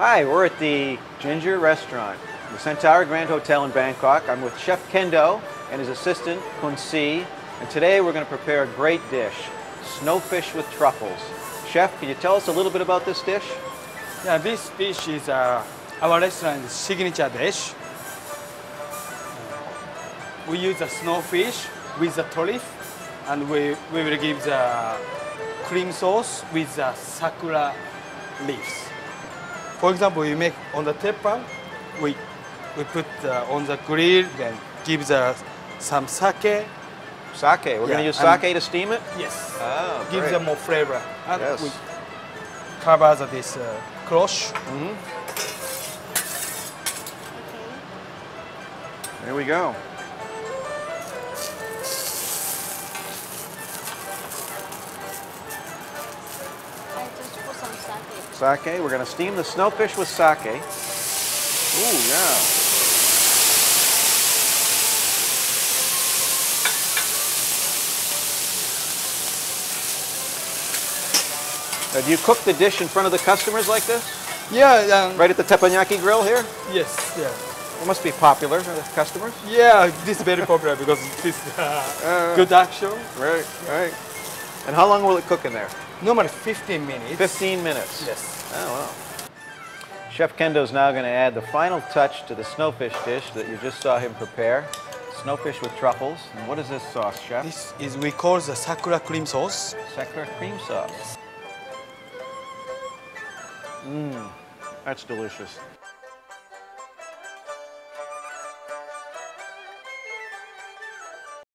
Hi, we're at the Ginger Restaurant, the Centara Grand Hotel in Bangkok. I'm with Chef Kendo and his assistant, Kun Si, and today we're going to prepare a great dish, snowfish with truffles. Chef, can you tell us a little bit about this dish? Yeah, this dish is uh, our restaurant's signature dish. We use a snowfish with the truffe, and we, we will give the cream sauce with the sakura leaves. For example, we make on the teppan, we, we put uh, on the grill, then give the, some sake. Sake. We're going to Yeah, use and- sake to steam it? Yes. Oh, Gives them more flavor. And Yes. we cover the- this uh, crush. There we go. Sake. We're going to steam the snowfish with sake. Ooh, yeah. Uh, do you cook the dish in front of the customers like this? Yeah, um, Right at the teppanyaki grill here? yes, yeah. It must be popular with the customers. Yeah, this is very popular because this uh, good action. Right, right. And how long will it cook in there? Normally 15 minutes. 15 minutes. Yes. Oh, wow. Chef Kendo's now going to add the final touch to the snowfish dish that you just saw him prepare. Snowfish with truffles. And what is this sauce, Chef? This is we call the sakura cream sauce. Sakura cream sauce. Mmm, that's delicious.